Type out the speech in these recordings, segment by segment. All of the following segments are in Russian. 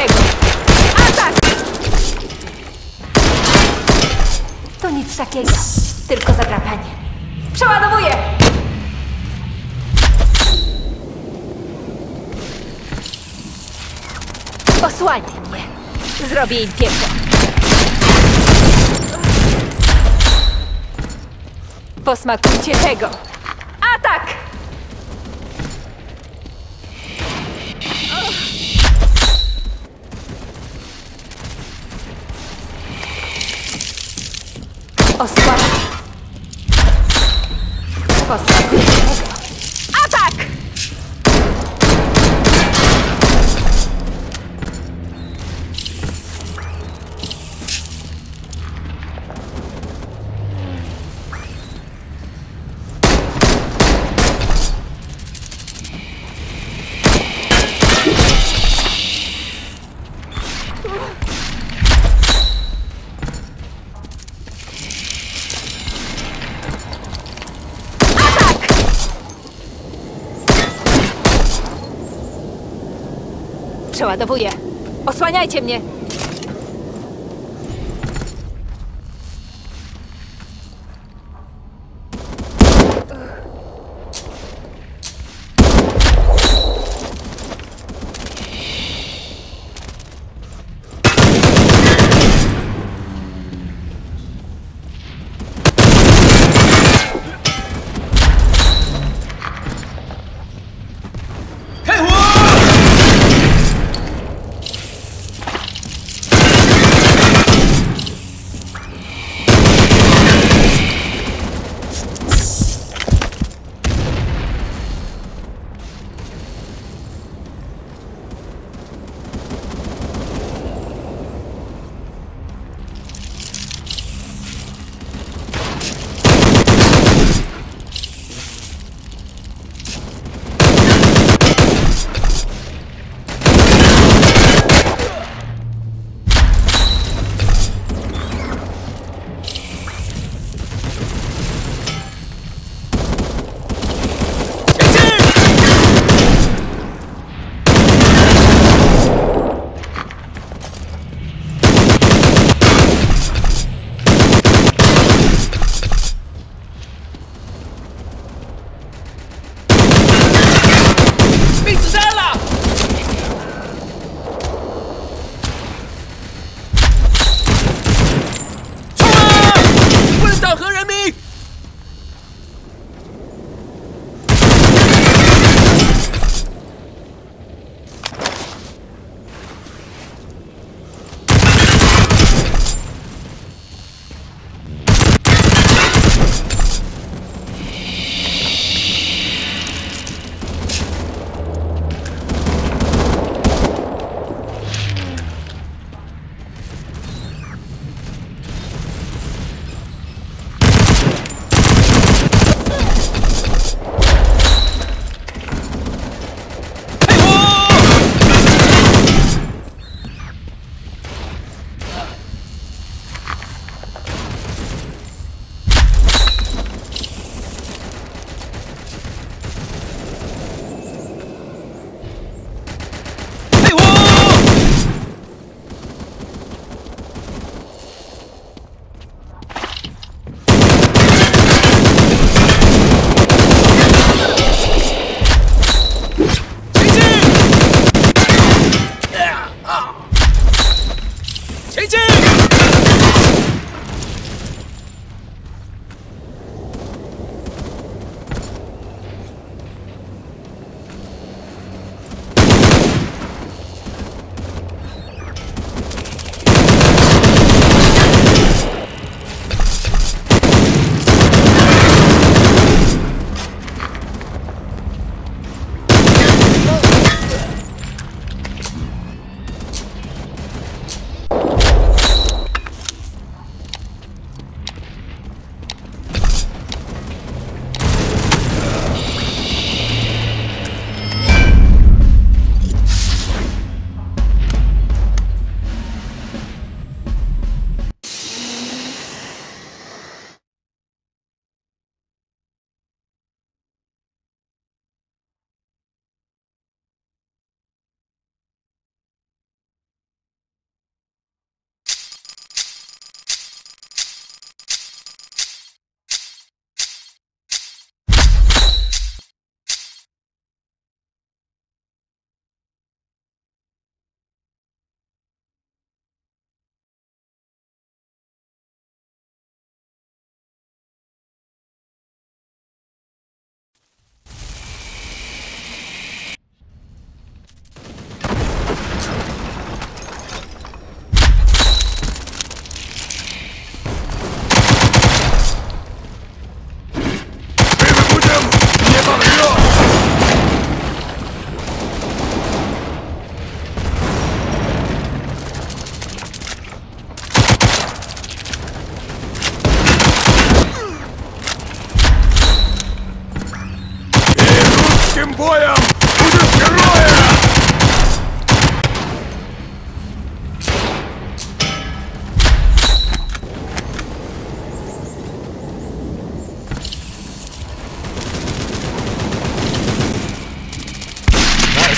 Tego! Atak! To nic takiego, tylko zadrapanie. Przeładowuję! Osłaniaj mnie. Zrobię im piekło. Posmakujcie tego! Oh, squad. Przeładowuję. Osłaniajcie mnie!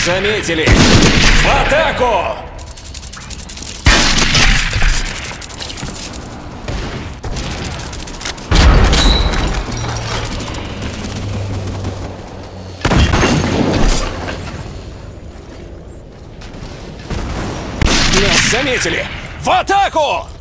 Заметили! В атаку! Нас заметили! В атаку!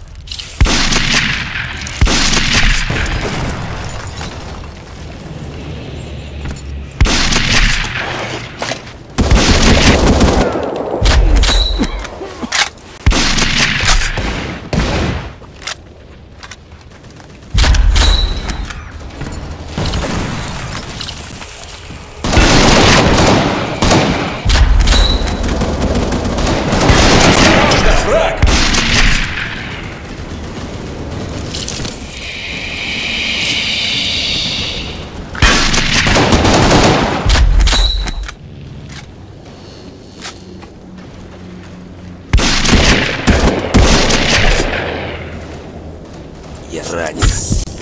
Ранен.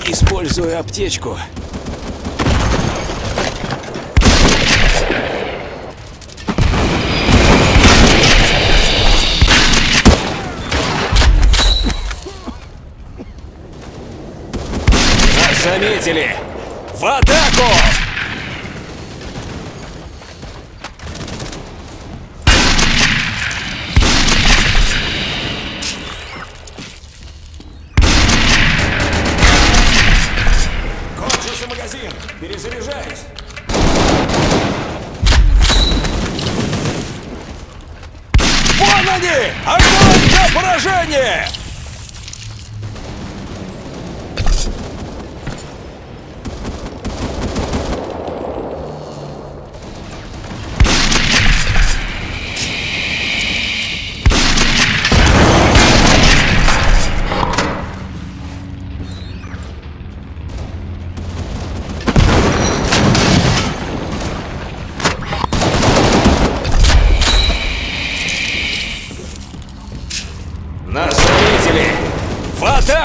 Использую аптечку. Заметили! В атаку!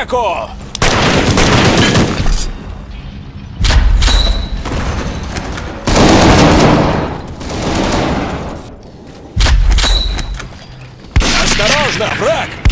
Атаку! Осторожно, враг!